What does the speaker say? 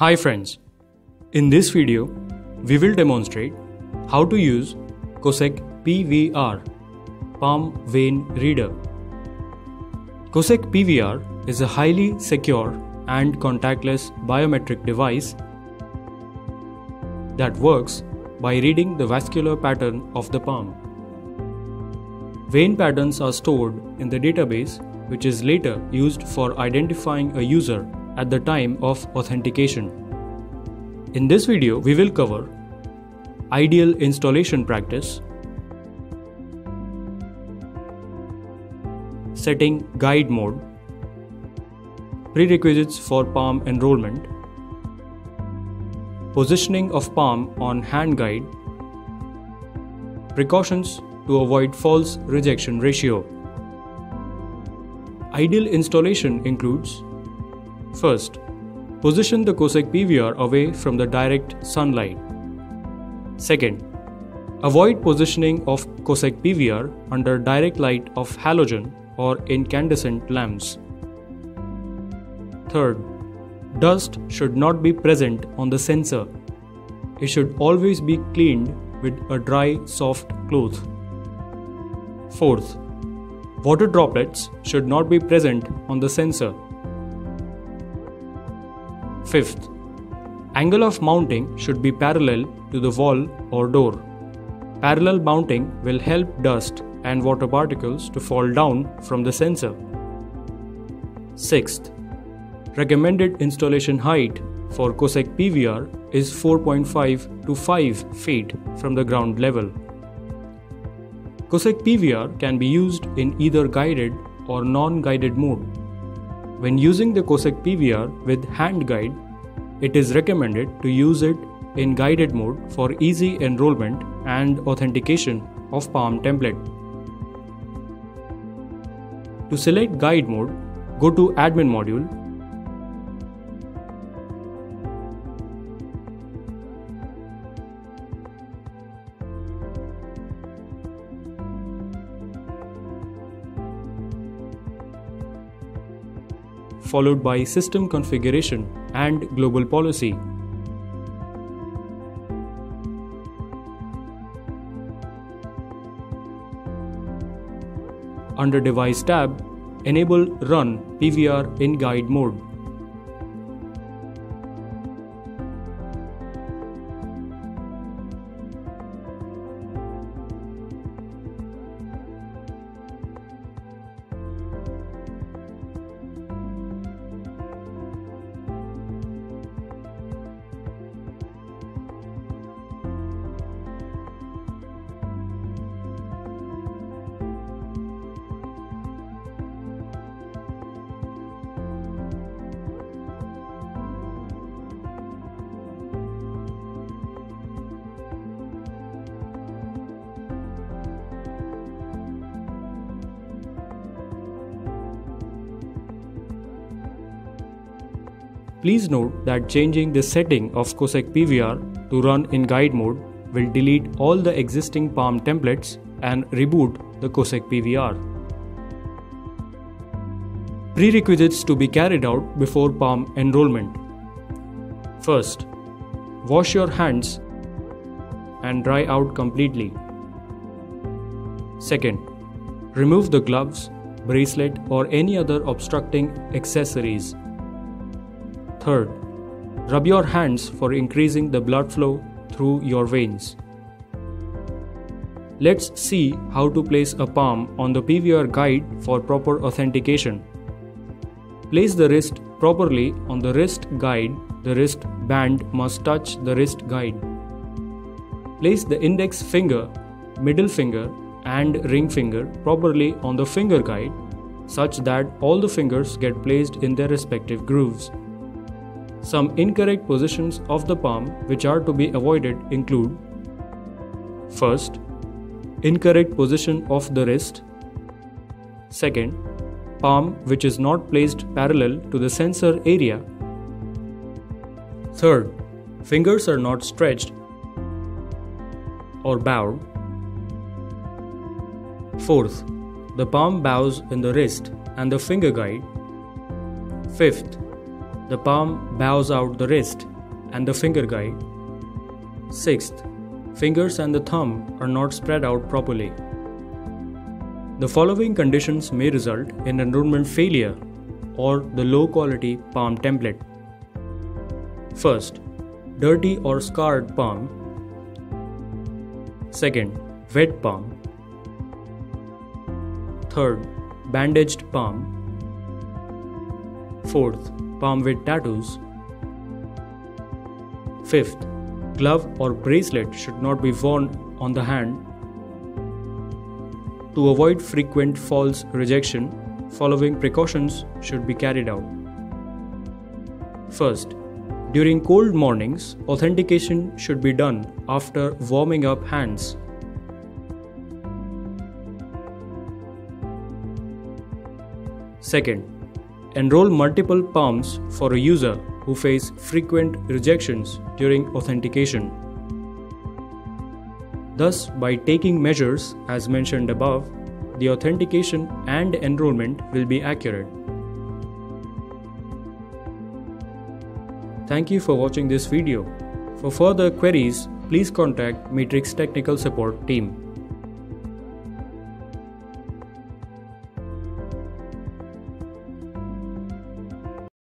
Hi friends, in this video we will demonstrate how to use COSEC PVR Palm Vein Reader. COSEC PVR is a highly secure and contactless biometric device that works by reading the vascular pattern of the palm. Vein patterns are stored in the database which is later used for identifying a user at the time of authentication. In this video, we will cover ideal installation practice, setting guide mode, prerequisites for palm enrollment, positioning of palm on hand guide, precautions to avoid false rejection ratio. Ideal installation includes First, position the COSEC PVR away from the direct sunlight. Second, avoid positioning of COSEC PVR under direct light of halogen or incandescent lamps. Third, dust should not be present on the sensor. It should always be cleaned with a dry, soft cloth. Fourth, water droplets should not be present on the sensor. Fifth, angle of mounting should be parallel to the wall or door. Parallel mounting will help dust and water particles to fall down from the sensor. Sixth, recommended installation height for COSEC PVR is 4.5 to 5 feet from the ground level. COSEC PVR can be used in either guided or non-guided mode. When using the COSEC PVR with hand guide, it is recommended to use it in guided mode for easy enrollment and authentication of Palm template. To select guide mode, go to admin module followed by System Configuration and Global Policy. Under Device tab, enable Run PVR in Guide mode. Please note that changing the setting of COSEC PVR to run in guide mode will delete all the existing PALM templates and reboot the COSEC PVR. Prerequisites to be carried out before PALM enrollment. First, wash your hands and dry out completely. Second, remove the gloves, bracelet or any other obstructing accessories. Third, rub your hands for increasing the blood flow through your veins. Let's see how to place a palm on the PVR guide for proper authentication. Place the wrist properly on the wrist guide. The wrist band must touch the wrist guide. Place the index finger, middle finger, and ring finger properly on the finger guide such that all the fingers get placed in their respective grooves. Some incorrect positions of the palm which are to be avoided include First, incorrect position of the wrist. Second, palm which is not placed parallel to the sensor area. Third, fingers are not stretched or bowed. Fourth, the palm bows in the wrist and the finger guide. Fifth, the palm bows out the wrist and the finger guide. Sixth, fingers and the thumb are not spread out properly. The following conditions may result in enrollment failure or the low quality palm template. First, dirty or scarred palm. Second, wet palm. Third, bandaged palm. Fourth, palm with tattoos. Fifth, glove or bracelet should not be worn on the hand. To avoid frequent false rejection, following precautions should be carried out. First, during cold mornings, authentication should be done after warming up hands. Second, enroll multiple palms for a user who face frequent rejections during authentication. Thus, by taking measures as mentioned above, the authentication and enrollment will be accurate. Thank you for watching this video. For further queries, please contact Matrix Technical Support team.